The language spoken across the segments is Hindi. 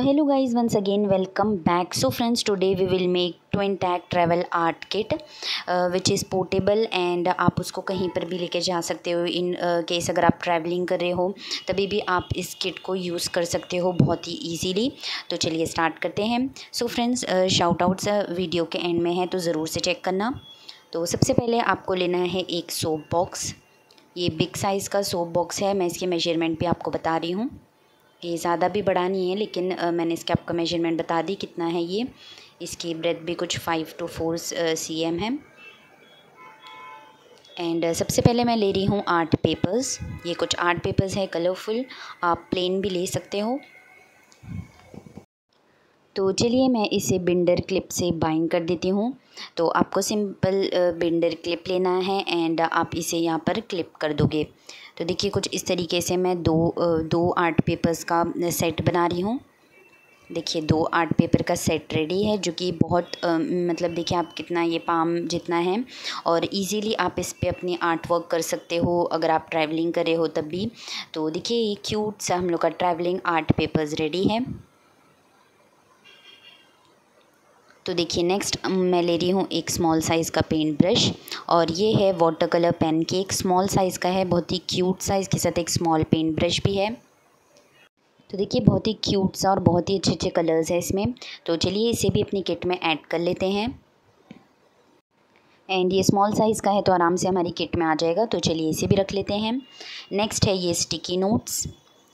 hello guys once again welcome back. So friends today we will make twin tag travel art kit uh, which is portable and आप उसको कहीं पर भी लेके जा सकते हो। इन केस uh, अगर आप ट्रैवलिंग कर रहे हो तभी भी आप इस किट को यूज़ कर सकते हो बहुत ही इजीली तो चलिए स्टार्ट करते हैं। So friends shout outs video के एंड में है तो ज़रूर से चेक करना। तो सबसे पहले आपको लेना है एक सोप बॉक्स ये बिग साइज़ का सोप बॉक्स है मैं इसके मेज़रमेंट भी आपको बता रही हूँ। ये ज़्यादा भी बड़ा नहीं है, लेकिन मैंने इसके आपको मेज़रमेंट बता दी कितना है ये। इसकी ब्रेथ भी कुछ five two four C M है। एंड सबसे पहले मैं ले रही हूँ आर्ट पेपर्स ये कुछ आर्ट पेपर्स है कलरफुल आप प्लेन भी ले सकते हो। तो चलिए मैं इसे बिंडर क्लिप से बाइंड कर देती हूँ। तो आपको सिंपल बिंडर क्लिप लेना है एंड आप इसे यहाँ पर क्लिप कर दोगे। तो देखिए कुछ इस तरीके से मैं दो दो आर्ट पेपर्स का सेट बना रही हूँ। देखिए दो आर्ट पेपर का सेट रेडी है जो कि बहुत आ, मतलब देखिए आप कितना ये पाम जितना है और इजीली आप इस पे अपनी आर्ट वर्क कर सकते हो अगर आप ट्रैवलिंग कर रहे हो तब भी। तो देखिए ये क्यूट सा हम लोग का ट्रैवलिंग आर्ट पेपर्स रेडी है। तो देखिए नेक्स्ट मैं ले रही हूँ एक स्मॉल साइज़ का पेंट ब्रश और ये है वाटर कलर पेन के एक स्मॉल साइज़ का है, बहुत ही क्यूट साइज़ के साथ एक स्मॉल पेंट ब्रश भी है। तो देखिए, बहुत ही क्यूट सा और बहुत ही अच्छे अच्छे कलर्स है इसमें। तो चलिए, इसे भी अपनी किट में ऐड कर लेते हैं। एंड ये स्मॉल साइज़ का है तो आराम से हमारी किट में आ जाएगा। तो चलिए, इसे भी रख लेते हैं। नेक्स्ट है ये स्टिकी नोट्स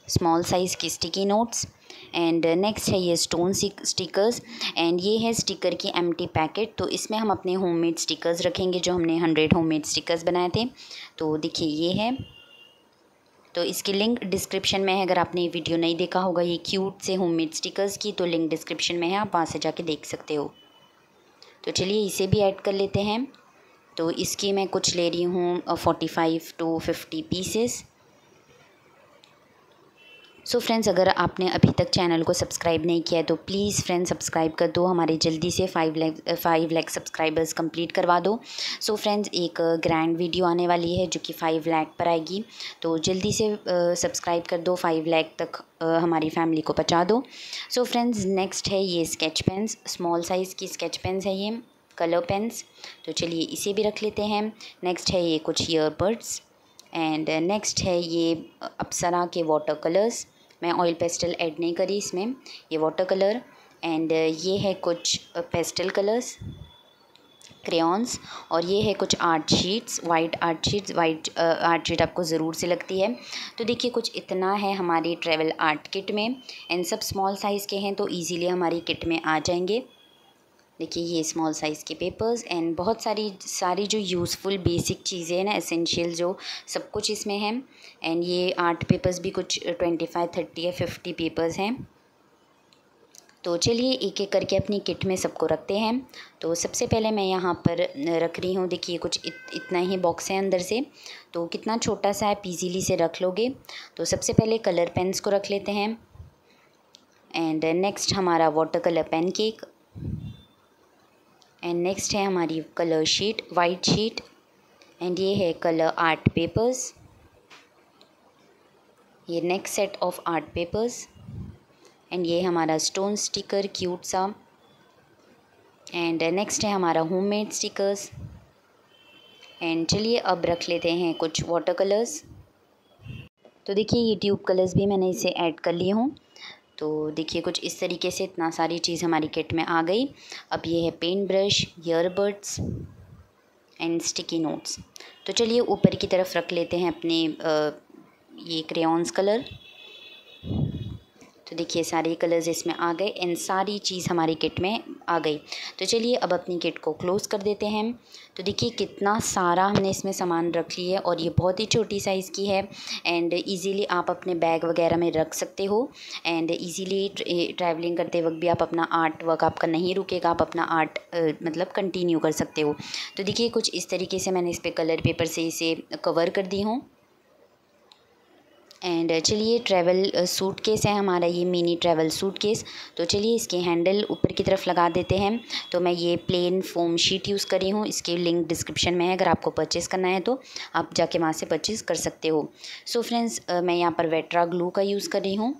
स्मॉल साइज़ की स्टिकी नोट्स एंड नेक्स्ट है ये स्टोन स्टिकर्स एंड ये है स्टिकर की एम्प्टी पैकेट तो इसमें हम अपने होममेड स्टिकर्स रखेंगे जो हमने हंड्रेड होममेड स्टिकर्स बनाए थे. तो देखिए ये है. तो इसकी लिंक डिस्क्रिप्शन में है. अगर आपने ये वीडियो नहीं देखा होगा, ये क्यूट से होममेड स्टिकर्स की तो लिंक डिस्क्रिप्शन में है. आप वहाँ से जाके देख सकते हो. तो चलिए इसे भी ऐड कर लेते हैं. तो इसकी मैं कुछ ले रही हूँ forty five two fifty pieces so so friends अगर आपने अभी तक चैनल को सब्सक्राइब नहीं किया है तो प्लीज़ फ्रेंड्स सब्सक्राइब कर दो। हमारे जल्दी से five lakh five lakh subscribers complete करवा दो। सो so फ्रेंड्स एक ग्रैंड वीडियो आने वाली है जो कि फ़ाइव लैक पर आएगी। तो जल्दी से सब्सक्राइब कर दो फाइव लैक तक हमारी फैमिली को पहुँचा दो। सो फ्रेंड्स नेक्स्ट है ये स्केच पेन्स स्मॉल साइज़ की स्केच पेन्स है ये कलर पेन्स तो चलिए इसे भी रख लेते हैं। नेक्स्ट है ये कुछ ईयरबड्स एंड नेक्स्ट है ये अप्सरा के वाटर कलर्स मैं ऑयल पेस्टल ऐड नहीं करी इसमें। ये वाटर कलर एंड ये है कुछ पेस्टल कलर्स क्रेन्स और ये है कुछ art sheets white art sheets white art sheet आपको ज़रूर से लगती है। तो देखिए कुछ इतना है हमारी ट्रेवल आर्ट किट में। एंड सब स्मॉल साइज़ के हैं तो ईजीली हमारी किट में आ जाएँगे। देखिए ये स्मॉल साइज़ के पेपर्स एंड बहुत सारी सारी जो यूज़फुल बेसिक चीज़ें हैं ना एसेंशियल जो सब कुछ इसमें हैं। एंड ये आर्ट पेपर्स भी कुछ ट्वेंटी फाइव थर्टी या फिफ्टी पेपर्स हैं। तो चलिए एक एक करके अपनी किट में सबको रखते हैं। तो सबसे पहले मैं यहाँ पर रख रही हूँ देखिए कुछ इत, इतना ही बॉक्स है अंदर से। तो कितना छोटा सा है पीजीली से रख लोगे। तो सबसे पहले कलर पेन्स को रख लेते हैं। एंड नेक्स्ट हमारा water colour pen cake and next है हमारी colour sheet white sheet and ये है कलर आर्ट पेपर्स ये next set of art papers and ये हमारा स्टोन स्टिकर क्यूट सा. एंड नेक्स्ट है हमारा होममेड स्टिकर्स एंड चलिए अब रख लेते हैं कुछ वाटर कलर्स तो देखिए, ये ट्यूब कलर्स भी मैंने इसे ऐड कर लिए हूँ। तो देखिए कुछ इस तरीके से इतना सारी चीज़ हमारी किट में आ गई। अब ये है paint brush earbuds and sticky notes तो चलिए ऊपर की तरफ़ रख लेते हैं अपने आ, ये क्रेयॉन्स कलर तो देखिए सारे कलर्स इसमें आ गए। एंड सारी चीज़ हमारी किट में आ गई। तो चलिए अब अपनी किट को क्लोज़ कर देते हैं तो देखिए कितना सारा हमने इसमें सामान रख लिया है और ये बहुत ही छोटी साइज़ की है एंड इजीली आप अपने बैग वगैरह में रख सकते हो एंड इजीली ट्रैवलिंग करते वक्त भी आप अपना आर्ट वर्क आपका नहीं रुकेगा, आप अपना आर्ट मतलब कंटिन्यू कर सकते हो। तो देखिए कुछ इस तरीके से मैंने इस पर कलर पेपर से इसे कवर कर दी हूँ। एंड चलिए ट्रैवल सूट केस है हमारा ये मिनी ट्रैवल सूट केस तो चलिए इसके हैंडल ऊपर की तरफ़ लगा देते हैं। तो मैं ये प्लेन फोम शीट यूज़ करी हूँ। इसके लिंक डिस्क्रिप्शन में है अगर आपको परचेज़ करना है तो आप जाके वहाँ से परचेज़ कर सकते हो। सो so फ्रेंड्स मैं यहाँ पर वेट्रा ग्लू का यूज़ कर रही हूँ।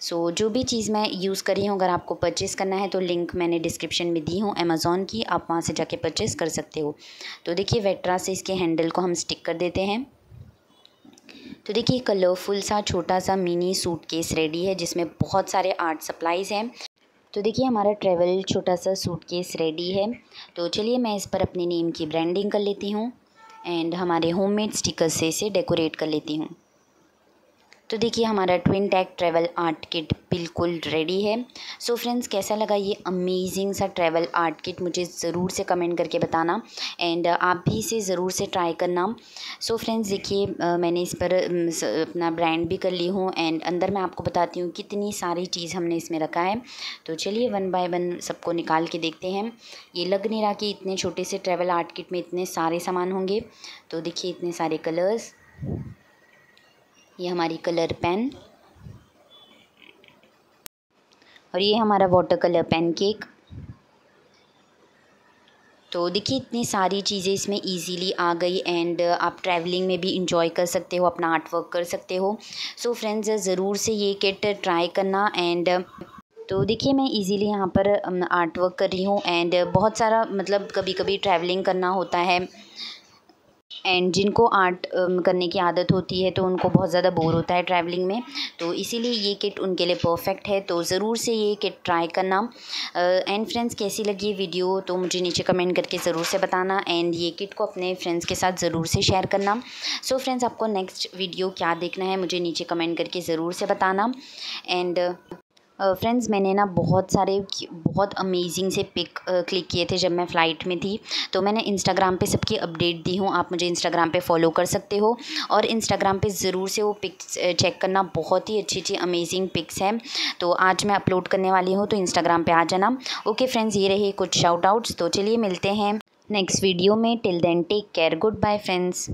सो so, जो भी चीज़ मैं यूज़ कर रही हूँ अगर आपको परचेज़ करना है तो लिंक मैंने डिस्क्रिप्शन में दी हूँ अमेज़ोन की आप वहाँ से जाके परचेज़ कर सकते हो। तो देखिए वेट्रा से इसके हैंडल को हम स्टिक कर देते हैं। तो देखिए कलरफुल सा, छोटा सा मिनी सूट केस रेडी है, जिसमें बहुत सारे आर्ट सप्लाईज़ हैं। तो देखिए, हमारा ट्रेवल छोटा सा सूट केस रेडी है। तो चलिए, मैं इस पर अपने नेम की ब्रांडिंग कर लेती हूँ एंड हमारे होममेड स्टिकर्स से इसे डेकोरेट कर लेती हूँ। तो देखिए, हमारा twin tag travel art kit बिल्कुल रेडी है। सो so फ्रेंड्स कैसा लगा ये अमेजिंग सा ट्रैवल आर्ट किट मुझे ज़रूर से कमेंट करके बताना एंड आप भी इसे ज़रूर से ट्राई करना। सो फ्रेंड्स देखिए मैंने इस पर अपना ब्रांड भी कर ली हूँ एंड अंदर मैं आपको बताती हूँ कितनी सारी चीज़ हमने इसमें रखा है। तो चलिए वन बाय वन सबको निकाल के देखते हैं। ये लग नहीं रहा कि इतने छोटे से ट्रैवल आर्ट किट में इतने सारे सामान होंगे। तो देखिए, इतने सारे कलर्स ये हमारी कलर पेन और ये हमारा वाटर कलर पेन केक तो देखिए, इतनी सारी चीज़ें इसमें इजीली आ गई एंड आप ट्रैवलिंग में भी इंजॉय कर सकते हो, अपना आर्ट वर्क कर सकते हो। सो फ्रेंड्स ज़रूर से ये किट ट्राई करना एंड तो देखिए, मैं इजीली यहाँ पर आर्ट वर्क कर रही हूँ एंड बहुत सारा मतलब कभी कभी ट्रैवलिंग करना होता है। एंड जिनको आर्ट करने की आदत होती है तो उनको बहुत ज़्यादा बोर होता है ट्रैवलिंग में। तो इसीलिए ये किट उनके लिए परफेक्ट है। तो ज़रूर से ये किट ट्राई करना। एंड फ्रेंड्स कैसी लगी ये वीडियो तो मुझे नीचे कमेंट करके ज़रूर से बताना। एंड ये किट को अपने फ्रेंड्स के साथ ज़रूर से शेयर करना। सो so फ्रेंड्स आपको नेक्स्ट वीडियो क्या देखना है, मुझे नीचे कमेंट करके ज़रूर से बताना। एंड फ्रेंड्स मैंने ना बहुत सारे बहुत अमेजिंग से पिक क्लिक किए थे जब मैं फ़्लाइट में थी। तो मैंने इंस्टाग्राम पे सबकी अपडेट दी हूँ। आप मुझे इंस्टाग्राम पे फॉलो कर सकते हो। और इंस्टाग्राम पे ज़रूर से वो पिक्स चेक करना बहुत ही अच्छी अच्छी अमेजिंग पिक्स हैं। तो आज मैं अपलोड करने वाली हूँ तो इंस्टाग्राम पर आ जाना। ओके फ्रेंड्स ये रहे कुछ शाउट आउट्स तो चलिए मिलते हैं नेक्स्ट वीडियो में। Till then take care goodbye friends